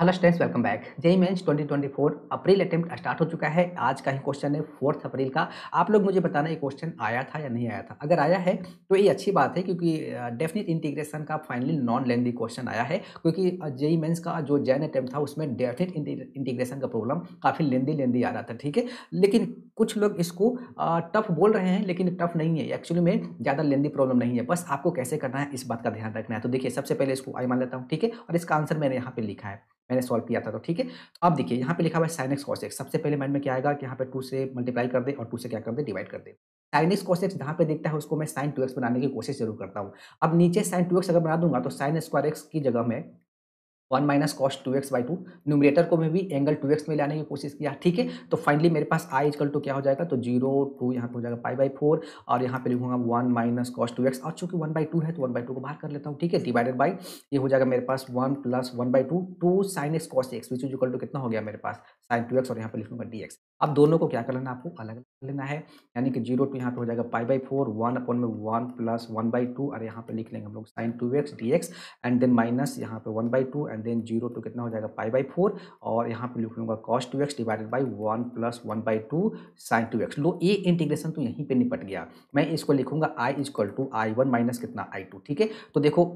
Hello students welcome back JEE mains 2024 April attempt start हो चुका है। आज का ही क्वेश्चन है फोर्थ अप्रैल का। आप लोग मुझे बताना ये क्वेश्चन आया था या नहीं आया था? अगर आया है तो ये अच्छी बात है क्योंकि डेफिनेट इंटीग्रेशन का फाइनली नॉन लेंदी क्वेश्चन आया है। क्योंकि जेई मेंस का जो जैन अटैम्प्ट था, उसमें डेफिनेट इंटीग्रेशन का प्रॉब्लम काफ़ी लेंदी लेंदी आ रहा था, ठीक है? लेकिन कुछ लोग इसको टफ बोल रहे हैं, लेकिन टफ नहीं है। एक्चुअली में ज़्यादा लेंदी प्रॉब्लम नहीं है। बस आपको कैसे करना है, इस बात का ध्यान रखना है। तो देखिए, सबसे पहले इसको आई मान लेता हूँ, ठीक है? और इसका आंसर मैंने यहाँ पे लिखा है। मैंने सॉल्व किया था तो ठीक है? तो अब देखिए, यहाँ पे लिखा हुआ है साइन एक्स कॉस एक्स सबसे पहले माइंड में क्या आएगा कि यहाँ पे टू से मल्टीप्लाई कर दे और टू से क्या कर दे? डिवाइड कर दे। साइन एक्स कॉस एक्स जहाँ पे देखता है, उसको मैं साइन टू एक्स बनाने की कोशिश ज़रूर करता हूँ। अब नीचे साइन टू एक्स अगर बना दूँगा तो साइन स्क्वायर एक्स की जगह में one minus cos two x by two. Numerator को मैं भी एंगल टू एक्स में लाने की कोशिश किया, ठीक है? तो फाइनली मेरे पास आई इजकल टू क्या हो जाएगा? तो ज़ीरो, टू यहाँ पे हो जाएगा पाई बाई फोर, और यहाँ पे लिखूँगा one minus cos two x. और चूँकि वन बाई टू है तो वन बाई टू को बाहर कर लेता हूँ, ठीक है? डिवाइडेड बाई ये हो जाएगा मेरे पास one plus one by two two sine x cos x which is equal to कितना हो गया मेरे पास? साइन टू एक्स और यहाँ पे लिखूँगा डी एक्स अब दोनों को क्या कर लेना आपको? अलग अलग लेना है। यानी कि ज़ीरो टू यहाँ पे हो जाएगा pi by four, one upon में one plus one by two और यहाँ पे लिख लेंगे हम लोग sine two x d x and then minus यहाँ पे one by two and then zero to कितना हो जाएगा? पाई बाई फोर और यहाँ पे लिख लूँगा cos two x divided by one plus one by two sine two x लो, ये इंटीग्रेशन तो यहीं पे निपट गया। मैं इसको लिखूँगा I is equal to I one minus कितना? आई टू ठीक है? तो देखो,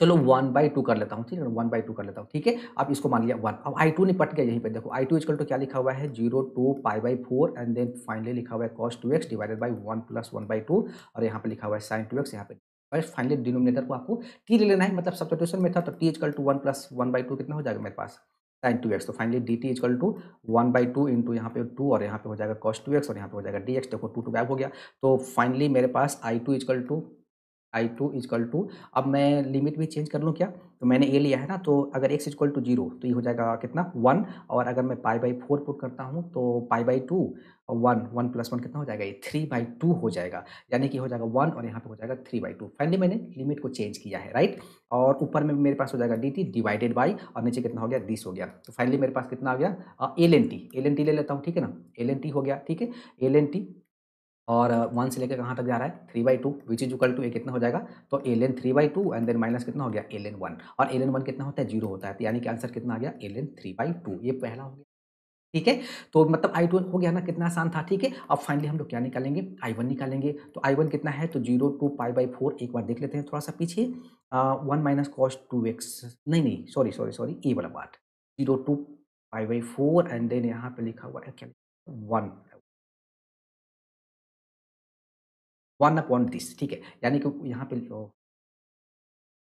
चलो वन बाई टू कर लेता हूँ, ठीक है? वन बाई टू कर लेता हूँ, ठीक है? अब इसको मान लिया वन अब आई टू निपट गया यहीं पे। देखो आई टू इजकल टू क्या लिखा हुआ है? Zero to pi by four and then finally लिखा हुआ है cos two x divided by one plus one by two और यहाँ पे लिखा हुआ है साइन टू एक्स यहाँ पे फाइनली डिनोमिनेटर को आपको टी ले लेना है। मतलब सब्सटीट्यूशन में था तो t is equal to one plus one by two कितना हो जाएगा मेरे पास? साइन टू एक्स तो finally d t is equal to one by two into यहाँ पे टू और यहाँ पे हो जाएगा कॉस टू एक्स और यहाँ पे हो जाएगा डी एक्स देखो टू टू गैप हो गया। तो फाइनली मेरे पास I two is equal to I two is equal to अब मैं लिमिट भी चेंज कर लूँ क्या? तो मैंने ए लिया है ना तो अगर एक्स इजकल टू ज़ीरो तो ये हो जाएगा कितना? वन और अगर मैं पाई बाई फोर पुट करता हूँ तो pi by two one one plus one कितना हो जाएगा? ये थ्री बाई टू हो जाएगा। यानी कि हो जाएगा वन और यहाँ पे हो जाएगा थ्री बाई टू फाइनली मैंने लिमिट को चेंज किया है राइट और ऊपर में मेरे पास हो जाएगा डी टी डिवाइडेड बाई और नीचे कितना हो गया? दिस हो गया। तो फाइनली मेरे पास कितना आ गया? L n t l n t ले लेता हूँ, ठीक है ना? एल एन टी हो गया, ठीक है? एल एन टी और वन से लेकर कहाँ तक जा रहा है? Three by two which is equal to a कितना हो जाएगा? तो l n three by two and then minus कितना हो गया? एल एन वन और एल एन वन कितना होता है? ज़ीरो होता है। तो यानी कि आंसर कितना आ गया? L n three by two ये पहला हो गया। ठीक है? तो मतलब आई टू हो गया ना? कितना आसान था? ठीक है? अब फाइनली हम लोग क्या निकालेंगे? आई वन निकालेंगे। तो आई वन कितना है? तो zero to pi by four एक बार देख लेते हैं थोड़ा सा पीछे। One minus cos two x नहीं नहीं सॉरी सॉरी सॉरी ए वाला बात zero to pi by four and then यहाँ पे लिखा हुआ है क्या? वन वन अपॉन दिस ठीक है? यानी कि यहाँ पे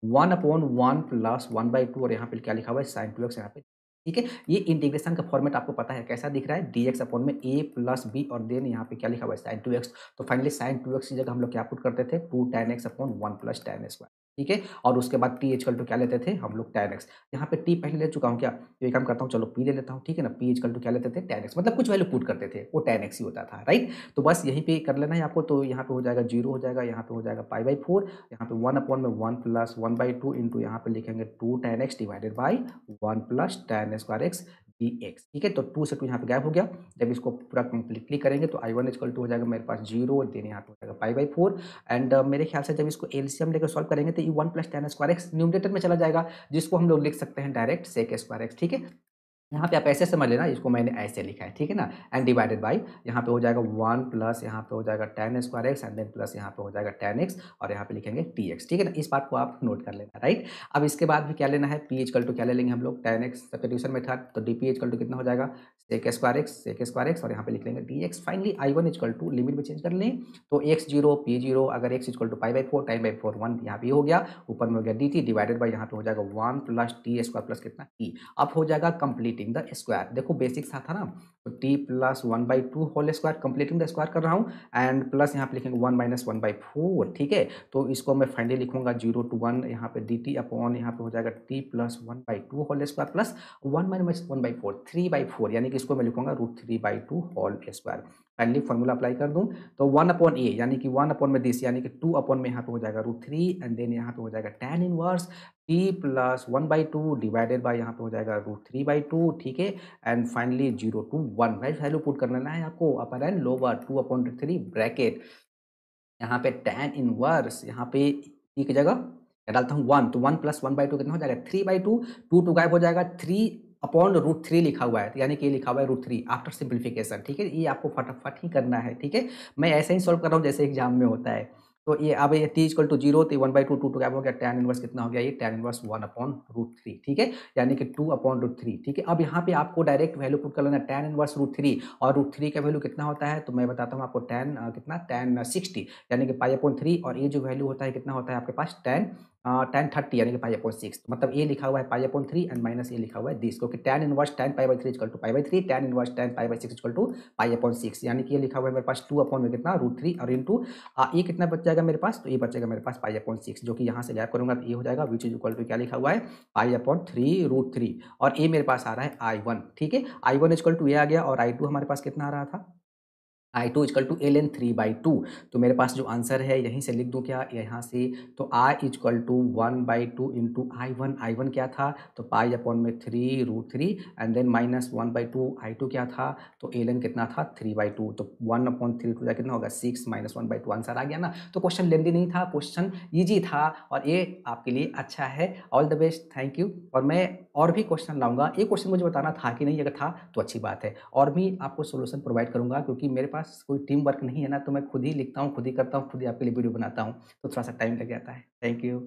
one upon one plus one by two और यहाँ पे क्या लिखा हुआ है? साइन टू एक्स यहाँ पे। ठीक है? ये इंटीग्रेशन का फॉर्मेट आपको पता है कैसा दिख रहा है? डी एक्स अपॉन में ए प्लस बी और देन यहाँ पे क्या लिखा हुआ है? साइन टू एक्स तो फाइनली साइन टू एक्स की जगह हम लोग क्या पुट करते थे? Two tan x upon one plus tan x ठीक है? और उसके बाद टी एचकल टू क्या लेते थे? हम लोग टेन एक्स यहाँ पे टी पहले ले चुका हूँ क्या? तो ये काम करता हूँ, चलो पी ले लेता हूँ, ठीक है ना? पी एचकल टू क्या लेते थे? टेन एक्स मतलब कुछ वैल्यू पुट करते थे। वो टेन एक्स ही होता था राइट तो बस यहीं पे कर लेना है आपको। तो यहाँ पे हो जाएगा ज़ीरो हो जाएगा, यहाँ पे हो जाएगा पाई बाई फोर यहाँ पे वन अपॉन में one plus one by two into यहाँ पे लिखेंगे two tan x divided by one plus tan square x d x ठीक है? तो टू से टू यहाँ पे गैप हो गया। जब इसको पूरा कंप्लीटली करेंगे तो आई वन इजकल टू हो जाएगा मेरे पास ज़ीरो देन यहाँ पे हो जाएगा पाई बाई फोर एंड मेरे ख्याल से जब इसको एलसीएम लेकर सॉल्व करेंगे तो e one plus tan square x numerator में चला जाएगा, जिसको हम लोग लिख सकते हैं डायरेक्ट सेक स्क्वायर एक्स ठीक है? यहाँ पे आप ऐसे समझ लेना इसको मैंने ऐसे लिखा है, ठीक है ना? एंड डिवाइडेड बाई यहाँ पे हो जाएगा वन प्लस यहाँ पे हो जाएगा tan square x and then plus यहाँ पे हो जाएगा टेन एक्स और यहाँ पे लिखेंगे टी एक्स ठीक है ना? इस बात को आप नोट कर लेना राइट अब इसके बाद भी क्या लेना है? पी एच कल टू क्या ले लेंगे हम लोग? टेन एक्स में था तो डी पी एच कल टू कितना हो जाएगा? Sec square x sec square x और यहाँ पे लिख लेंगे d x finally I one is equal to limit में चेंज कर लें तो एक्स ज़ीरो पी ज़ीरो अगर x is equal to pi by four time by four one यहाँ पे हो गया। ऊपर में हो गया डी टी डिवाइडेड बाई यहाँ पे हो जाएगा one plus t square plus कितना? टी अब हो जाएगा कंप्लीटिंग द स्क्वायर देखो बेसिक सा था ना? तो t plus one by two whole square completing the square कर रहा हूँ एंड प्लस यहाँ पे लिखेंगे one minus one by four ठीक है? तो इसको मैं फाइनली लिखूँगा ज़ीरो टू वन यहाँ पे डी टी अपॉन यहाँ पे हो जाएगा t plus one by two whole square plus one minus one by four three by four यानी कि इसको मैं लिखूँगा root three by two whole square finally formula apply कर दूँ तो वन अपॉन ए यानी कि वन अपॉन में दिस यानी कि टू अपॉन में यहाँ पे हो जाएगा रूट थ्री एंड देन यहाँ पे हो जाएगा tan inverse t plus one by two divided by यहाँ पे हो जाएगा रूट थ्री बाई टू ठीक है? And finally zero to one भाई वैल्यू पुट कर लेना है आपको upper and lower two upon three bracket यहाँ पे टेन इनवर्स यहाँ पे एक जगह डालता हूँ? वन तो one plus one by two कितना हो जाएगा? Three by two two two गायब हो जाएगा थ्री अपॉन रूट थ्री लिखा हुआ है यानी कि लिखा हुआ है रूट थ्री आफ्टर सिंप्लीफिकेशन ठीक है? ये आपको फटाफट ही करना है, ठीक है? मैं ऐसे ही सॉल्व कर रहा हूँ जैसे एग्ज़ाम में होता है। तो ये अब ये टी इक्वल टू ज़ीरो तो one by two two two क्या हो गया? टेन इनवर्स कितना हो गया? ये tan inverse one upon root three ठीक है? यानी कि टू अपॉन रूट थ्री ठीक है? अब यहाँ पे आपको डायरेक्ट वैल्यू पुट कर लेना टेन इनवर्स रूट थ्री और रूट थ्री का वैल्यू कितना होता है? तो मैं बताता हूँ आपको टेन कितना? टेन सिक्सटी यानी कि पाई अपॉन थ्री और ये जो वैल्यू होता है, कितना होता है आपके पास? टेन टेन थर्टी यानी कि पाई अपॉन सिक्स मतलब ए लिखा हुआ है pi upon three and minus a लिखा हुआ है दिस क्योंकि tan inverse tan pi by three equal to pi by three tan inverse tan pi by six equal to pi upon six यानी कि ये लिखा हुआ है मेरे पास टू अपॉन में कितना? रूट थ्री और इन टू ए कितना बच जाएगा मेरे पास? तो ये बचेगा मेरे पास पाई अपॉन सिक्स जो कि यहाँ से गैप करूँगा तो ये हो जाएगा विच इज़ इक्वल टू क्या लिखा हुआ है? Pi upon three root three और ए मेरे पास आ रहा है आई वन ठीक है? I one equal to a आ गया और आई टू हमारे पास कितना आ रहा था? I two is equal to l n three by two तो मेरे पास जो आंसर है, यहीं से लिख दूँ क्या? यहाँ से तो I is equal to one by two into I one I one क्या था? तो पाई अपॉन में three root three and then minus one by two I two क्या था? तो एल एन कितना था? थ्री बाई टू तो वन अपॉन थ्री टू का कितना होगा? Six minus one by two answer आ गया ना? तो क्वेश्चन लेंदी नहीं था क्वेश्चन ईजी था और ये आपके लिए अच्छा है। All the best thank you और मैं और भी क्वेश्चन लाऊँगा। ये क्वेश्चन मुझे बताना था कि नहीं? अगर था तो अच्छी बात है। और भी आपको सोल्यूशन प्रोवाइड करूँगा क्योंकि मेरे पास पास कोई टीम वर्क नहीं है ना तो मैं खुद ही लिखता हूँ, खुद ही करता हूँ, खुद ही आपके लिए वीडियो बनाता हूँ। तो थोड़ा सा टाइम लग जाता है। Thank you